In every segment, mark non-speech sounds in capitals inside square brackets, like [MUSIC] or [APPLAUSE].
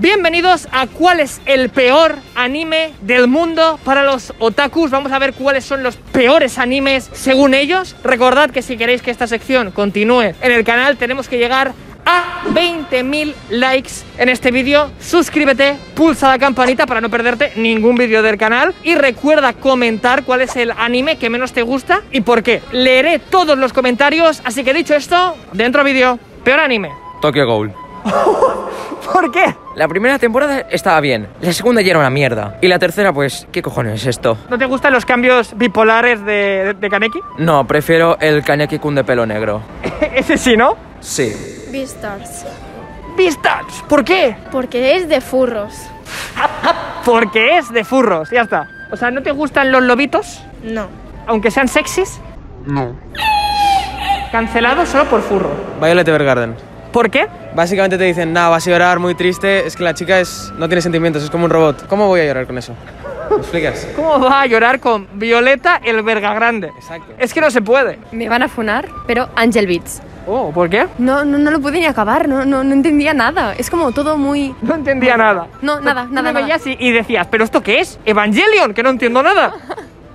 Bienvenidos a cuál es el peor anime del mundo para los otakus. Vamos a ver cuáles son los peores animes según ellos. Recordad que si queréis que esta sección continúe en el canal, tenemos que llegar a 20.000 likes en este vídeo. Suscríbete, pulsa la campanita para no perderte ningún vídeo del canal y recuerda comentar cuál es el anime que menos te gusta y por qué. Leeré todos los comentarios, así que dicho esto, dentro vídeo. Peor anime. Tokyo Ghoul. [LAUGHS] ¿Por qué? La primera temporada estaba bien, la segunda ya era una mierda. Y la tercera, pues, ¿qué cojones es esto? ¿No te gustan los cambios bipolares de, de Kaneki? No, prefiero el Kaneki-kun de pelo negro. [LAUGHS] Ese sí, ¿no? Sí. Beastars. Beastars. ¿Por qué? Porque es de furros. [LAUGHS] Porque es de furros, ya está. O sea, ¿no te gustan los lobitos? No. Aunque sean sexys. No. Cancelado solo por furro. Violet Evergarden. ¿Por qué? Básicamente te dicen, nada, vas a llorar muy triste, es que la chica es, no tiene sentimientos, es como un robot. ¿Cómo voy a llorar con eso? ¿Me explicas? [LAUGHS] ¿Cómo va a llorar con Violeta el verga grande? Exacto. Es que no se puede. Me van a funar, pero Angel Beats. Oh, ¿por qué? No, no, no lo pude ni acabar, no, no, no entendía nada. Es como todo muy... [LAUGHS] No entendía nada. No, nada, Tú nada, me veías y, y decías, ¿pero esto qué es? ¿Evangelion? Que no entiendo nada. [LAUGHS]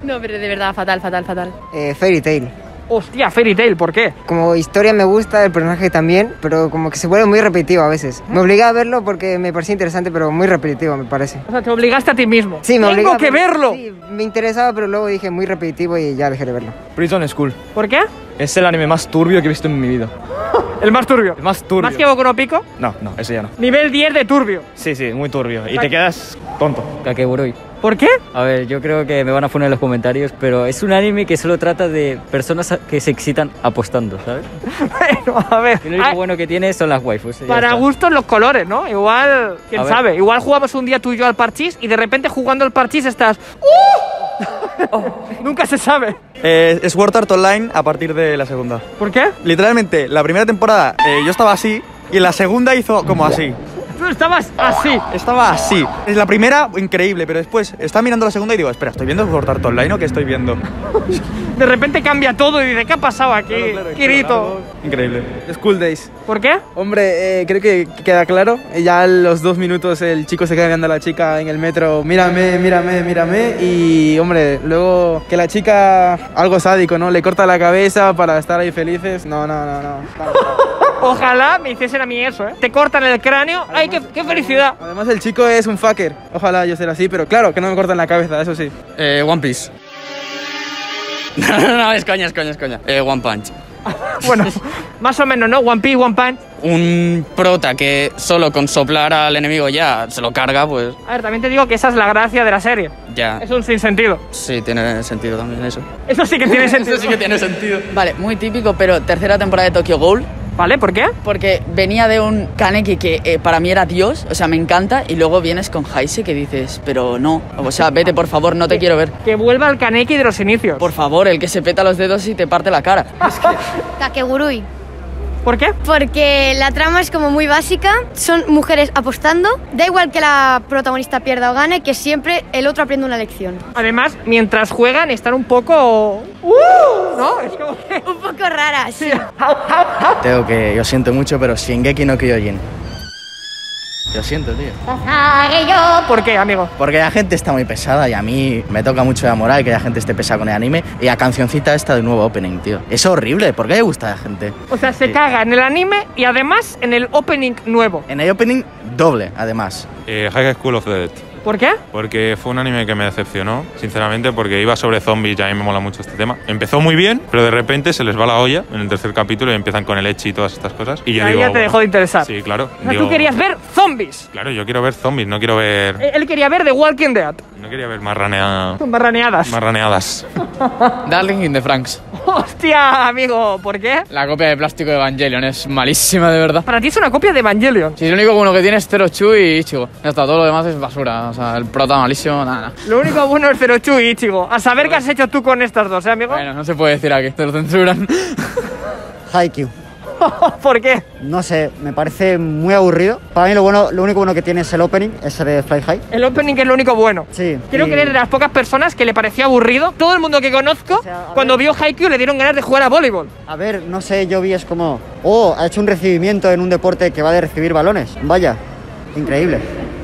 No, pero de verdad, fatal, fatal, fatal. Eh, Fairy Tail. Hostia, Fairy Tail, ¿por qué? Como historia me gusta, el personaje también, pero como que se vuelve muy repetitivo a veces. Me obligué a verlo porque me parecía interesante, pero muy repetitivo me parece. O sea, te obligaste a ti mismo. Sí, me Tengo que verlo. Sí, me interesaba, pero luego dije muy repetitivo y ya dejé de verlo. Prison School. ¿Por qué? Es el anime más turbio que he visto en mi vida. [LAUGHS] El más turbio. El más turbio. ¿Más que Boku no Pico? No, no, ese ya no. Nivel 10 de turbio. Sí, sí, muy turbio. Y te quedas tonto. Kakeburoi. ¿Por qué? A ver, yo creo que me van a poner en los comentarios, pero es un anime que solo trata de personas que se excitan apostando, ¿sabes? [LAUGHS] bueno, a ver. Y lo único bueno que tiene son las waifus. Para gustos los colores, ¿no? Igual, quién A ver. sabe. Igual jugamos un día tú y yo al parchís y de repente jugando al parchís estás. ¡Uh! [LAUGHS] [LAUGHS] Nunca se sabe. Eh, es Sword Art Online a partir de la segunda. ¿Por qué? Literalmente, la primera temporada eh, yo estaba así y en la segunda hizo como así. Tú estabas así. Estaba así. Es la primera, increíble, pero después estaba mirando la segunda y digo, espera, ¿estoy viendo Sword Art Online o qué estoy viendo? [LAUGHS] De repente cambia todo y dice, ¿qué ha pasado aquí? Kirito. Increíble. School Days. ¿Por qué? Hombre, eh, creo que queda claro. Ya a los dos minutos el chico se queda mirando a la chica en el metro. Mírame, mírame, mírame. Y, hombre, luego que la chica, algo sádico, ¿no? Le corta la cabeza para estar ahí felices. No, no, no, no. [LAUGHS] Ojalá me hiciesen a mí eso, ¿eh? Te cortan el cráneo. ¡Ay, qué, qué felicidad! Además, el chico es un fucker. Ojalá yo sea así, pero claro, que no me cortan la cabeza, eso sí. Eh, One Piece. [LAUGHS] no, no, no, es coña, es coña, es coña. Eh, One Punch. [LAUGHS] Bueno, más o menos, ¿no? One Piece, One Punch. Un prota que solo con soplar al enemigo ya se lo carga, pues A ver, también te digo que esa es la gracia de la serie. ya. Es un sinsentido. Sí, tiene sentido también eso. Eso sí que tiene sentido. [LAUGHS] Eso sí que tiene sentido. Vale, muy típico, pero tercera temporada de Tokyo Ghoul. ¿Vale? ¿Por qué? Porque venía de un Kaneki que eh, para mí era Dios, o sea, me encanta, y luego vienes con Heise que dices, pero no, o sea, vete por favor, no te quiero ver. Que vuelva al Kaneki de los inicios. Por favor, el que se peta los dedos y te parte la cara. [LAUGHS] Kakegurui. ¿Por qué? Porque la trama es como muy básica, son mujeres apostando, da igual que la protagonista pierda o gane, que siempre el otro aprende una lección. Además, mientras juegan están un poco... ¡Uh! ¿No? Es como que... [LAUGHS] Un poco rara, sí. Tengo que, yo siento mucho, pero Shingeki no Kyojin. Lo siento, tío. ¿Por qué, amigo? Porque la gente está muy pesada y a mí me toca mucho la moral que la gente esté pesada con el anime. Y la cancioncita esta del nuevo opening, tío. Es horrible, ¿por qué le gusta a la gente? O sea, se caga en el anime y además en el opening nuevo. En el opening, doble, además. Eh, High School of the Dead. ¿Por qué? Porque fue un anime que me decepcionó, sinceramente, porque iba sobre zombies y a mí me mola mucho este tema. Empezó muy bien, pero de repente se les va la olla en el tercer capítulo y empiezan con el echi y todas estas cosas. Y yo Ahí digo, ya te bueno, dejó de interesar. Sí, claro. O sea, Digo, tú querías ver zombies. Claro, yo quiero ver zombies, no quiero ver. Eh, Él quería ver The Walking Dead. No quería ver marranea... Marraneadas. marraneadas. [LAUGHS] [LAUGHS] Darling in the Franks. Hostia, amigo, ¿por qué? La copia de plástico de Evangelion es malísima, de verdad. Para ti es una copia de Evangelion. Si lo único bueno que tiene es Zero Chu y Ichigo. Ya está, todo lo demás es basura. O sea, el prota malísimo, nada, nada. Lo único bueno es Zerochu y Ichigo. A saber qué has hecho tú con estas dos, ¿eh, amigo? Bueno, no se puede decir aquí, te lo censuran. Haikyuu. [LAUGHS] ¿Por qué? No sé, me parece muy aburrido. Para mí lo bueno, lo único bueno que tiene es el opening, ese de Fly High. El opening es lo único bueno. Sí. Creo y- que eres de las pocas personas que le pareció aburrido. Todo el mundo que conozco, cuando vio Haikyuu le dieron ganas de jugar a voleibol. A ver, no sé, yo vi es como, oh, ha hecho un recibimiento en un deporte que va de recibir balones. Vaya. Increíble.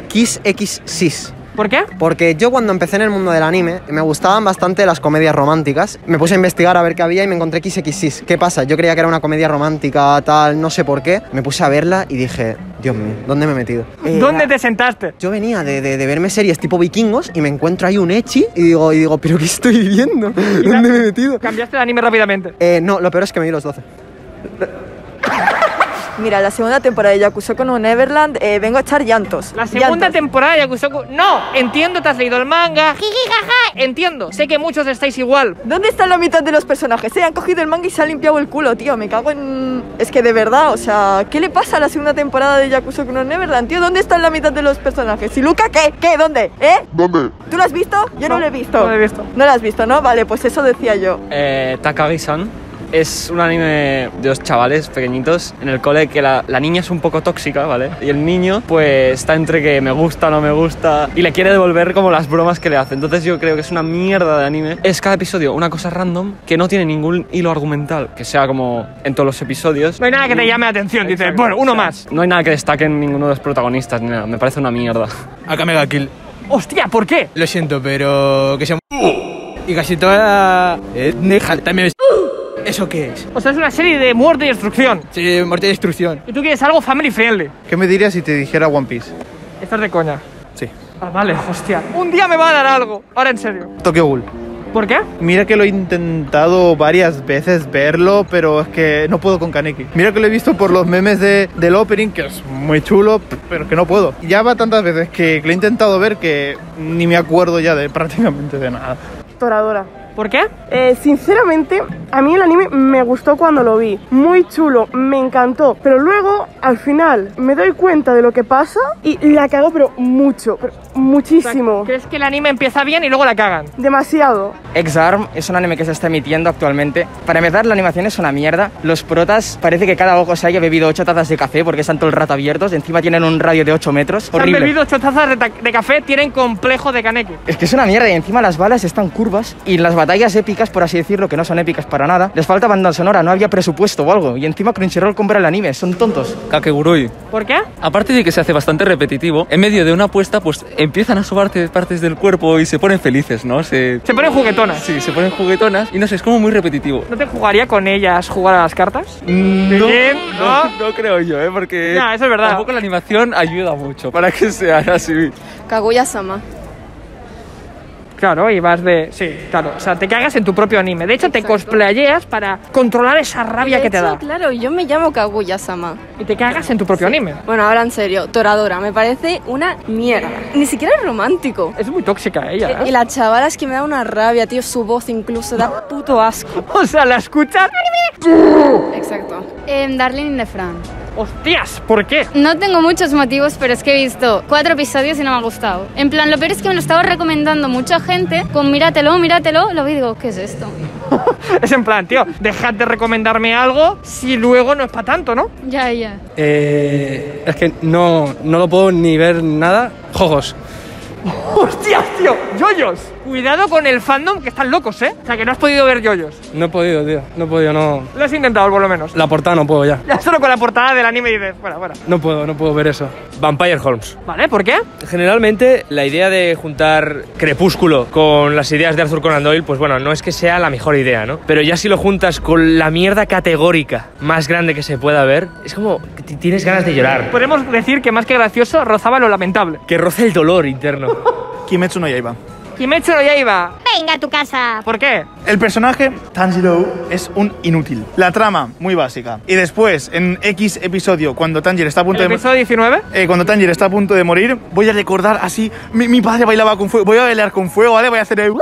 Kiss X Sis. ¿Por qué? Porque yo cuando empecé en el mundo del anime me gustaban bastante las comedias románticas. Me puse a investigar a ver qué había y me encontré XXX. ¿Qué pasa? Yo creía que era una comedia romántica, tal, no sé por qué. Me puse a verla y dije, Dios mío, ¿dónde me he metido? Eh, ¿Dónde te sentaste? Yo venía de, de- de verme series tipo vikingos y me encuentro ahí un Echi y digo, y digo ¿pero qué estoy viendo? ¿Dónde me he metido? Cambiaste de anime rápidamente. Eh, no, lo peor es que me vi los 12. Mira, la segunda temporada de Yakuza no Neverland, eh, vengo a echar llantos. La segunda Llantos. temporada de Yakusoku... No, entiendo, te has leído el manga. [LAUGHS] Entiendo. Sé que muchos estáis igual. ¿Dónde está la mitad de los personajes? Se han cogido el manga y se han limpiado el culo, tío. Me cago en. Es que de verdad, o sea, ¿qué le pasa a la segunda temporada de Yakuza no Neverland, tío? ¿Dónde están la mitad de los personajes? ¿Y Luca qué? ¿Qué? ¿Dónde? ¿Eh? ¿Dónde? ¿Tú lo has visto? Yo no, lo he visto. no lo he visto. No lo has visto, ¿no? Vale, pues eso decía yo. Eh, Takagi-san es un anime de dos chavales pequeñitos en el cole que la, la niña es un poco tóxica, ¿vale? Y el niño pues está entre que me gusta, no me gusta y le quiere devolver como las bromas que le hace. Entonces yo creo que es una mierda de anime. Es cada episodio una cosa random que no tiene ningún hilo argumental, que sea como en todos los episodios. No hay nada que te llame la atención, dices. Bueno, uno más. No hay nada que destaque en ninguno de los protagonistas ni nada. Me parece una mierda. Acá Mega Kill. Hostia, ¿por qué? Lo siento, pero que se... Y casi toda... Eh, Neja también es... ¿Eso qué es? O sea, es una serie de muerte y destrucción. Sí, muerte y destrucción. Y tú quieres algo family friendly. ¿Qué me dirías si te dijera One Piece? Estás de coña. Sí. Ah, vale, hostia. Un día me va a dar algo. Ahora en serio. Tokyo Ghoul. ¿Por qué? Mira que lo he intentado varias veces verlo, pero es que no puedo con Kaneki. Mira que lo he visto por los memes de, del opening, que es muy chulo, pero que no puedo. Ya va tantas veces que, que lo he intentado ver que ni me acuerdo ya de prácticamente de nada. Toradora. ¿Por qué? Eh, sinceramente, a mí el anime me gustó cuando lo vi. Muy chulo, me encantó. Pero luego, al final, me doy cuenta de lo que pasa y la cago, pero mucho, pero muchísimo. ¿Crees que el anime empieza bien y luego la cagan? Demasiado. X-Arm es un anime que se está emitiendo actualmente. Para empezar, la animación es una mierda. Los protas parece que cada ojo se haya bebido 8 tazas de café porque están todo el rato abiertos. Encima tienen un radio de 8 metros. Se han bebido ocho tazas de, ta- de café, tienen complejo de Kaneki. Es que es una mierda y encima las balas están curvas y las batallas épicas, por así decirlo, que no son épicas para nada, les falta banda sonora, no había presupuesto o algo. Y encima Crunchyroll compra el anime, son tontos. Kakegurui. ¿Por qué? Aparte de que se hace bastante repetitivo, en medio de una apuesta, pues empiezan a sobarte partes del cuerpo y se ponen felices, ¿no? Se, Se ponen juguetonas. Sí, se ponen juguetonas y no sé, es como muy repetitivo. ¿No te jugaría con ellas jugar a las cartas? No, Bien, no, ¿no? no creo yo, ¿eh? Porque Ya, eso es verdad. tampoco la animación ayuda mucho para que sean así. Kaguya-sama. Claro, y vas de... Sí, claro. O sea, te cagas en tu propio anime. De hecho, te cosplayeas para controlar esa rabia De que te hecho, da. Claro, yo me llamo Kaguya-sama. Y te cagas en tu propio anime. Bueno, ahora en serio, Toradora, me parece una mierda. Ni siquiera es romántico. Es muy tóxica ella, ¿eh? Y la chavala es que me da una rabia, tío, su voz incluso da puto asco. [LAUGHS] O sea, la escuchas... Exacto. Em, Darling in the. ¡Hostias! ¿Por qué? No tengo muchos motivos, pero es que he visto cuatro episodios y no me ha gustado. En plan, lo peor es que me lo estaba recomendando mucha gente con míratelo, míratelo. Lo vi y digo, ¿qué es esto? [LAUGHS] Es en plan, tío, dejad de recomendarme algo si luego no es para tanto, ¿no? Ya, ya. Eh, es que no, no lo puedo ni ver nada. Jojos. [LAUGHS] ¡Hostias, tío! ¡Yoyos! Cuidado con el fandom que están locos, ¿eh? O sea, que no has podido ver yoyos. No he podido, tío. No he podido, no. Lo has intentado, por lo menos. La portada no puedo ya. Ya solo con la portada del anime dices, bueno, bueno. No puedo, no puedo ver eso. Vampire Holmes. ¿Vale? ¿Por qué? Generalmente la idea de juntar Crepúsculo con las ideas de Arthur Conan Doyle, pues bueno, no es que sea la mejor idea, ¿no? Pero ya si lo juntas con la mierda categórica más grande que se pueda ver, es como que tienes ganas de llorar. Podemos decir que más que gracioso, rozaba lo lamentable. Que roce el dolor interno. [LAUGHS] Kimetsu no Yaiba. Kimetsu no Yaiba. Venga a tu casa. ¿Por qué? El personaje Tanjiro es un inútil. La trama, muy básica. Y después, en X episodio, cuando Tanjiro está a punto ¿El de... episodio 19? Eh, cuando Tanjiro está a punto de morir, voy a recordar así, mi, mi padre bailaba con fuego, voy a bailar con fuego, ¿vale? Voy a hacer el...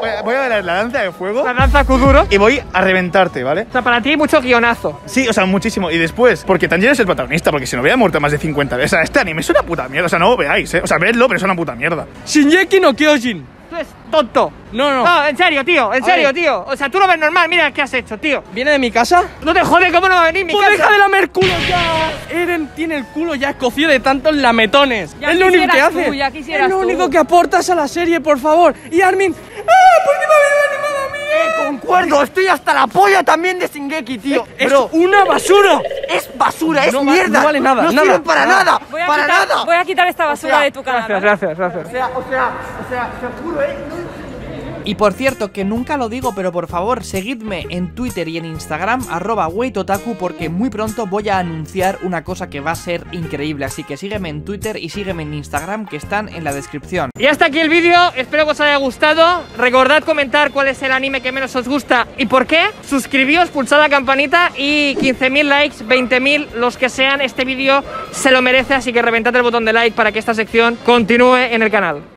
Voy a, bailar la danza de fuego. La danza Kuduro. Y voy a reventarte, ¿vale? O sea, para ti mucho guionazo. Sí, o sea, muchísimo. Y después, porque Tanjiro es el protagonista, porque si no hubiera muerto más de 50 veces. O sea, este anime es una puta mierda. O sea, no lo veáis, ¿eh? O sea, vedlo, pero es una puta mierda. Shinjeki no Kyojin. Tú eres tonto. No, no. No, en serio, tío, en serio, ver. tío. O sea, tú lo ves normal, mira qué has hecho, tío. ¿Viene de mi casa? No te jode, ¿cómo no va a venir mi Pues casa? deja de lamer culo ya. Eren tiene el culo ya escocido de tantos lametones. Ya es lo único que hace. tú, ya quisieras es lo tú. único que aportas a la serie, por favor. Y Armin. ¡Ah! ¿Por qué me habéis animado a mí? Eh, concuerdo, estoy hasta la polla también de Shingeki, tío. Es una basura. Es basura, es No mierda. no vale nada, No nada, sirven para nada. nada, Voy a, para quitar, nada. voy a quitar esta basura sea, de tu canal. Gracias, gracias, gracias. O sea, o sea, o sea, te juro, eh. Y por cierto, que nunca lo digo, pero por favor, seguidme en Twitter y en Instagram, arroba weitotaku, porque muy pronto voy a anunciar una cosa que va a ser increíble. Así que sígueme en Twitter y sígueme en Instagram, que están en la descripción. Y hasta aquí el vídeo, espero que os haya gustado. Recordad comentar cuál es el anime que menos os gusta y por qué. Suscribíos, pulsad la campanita y 15.000 likes, 20.000, los que sean, este vídeo se lo merece, así que reventad el botón de like para que esta sección continúe en el canal.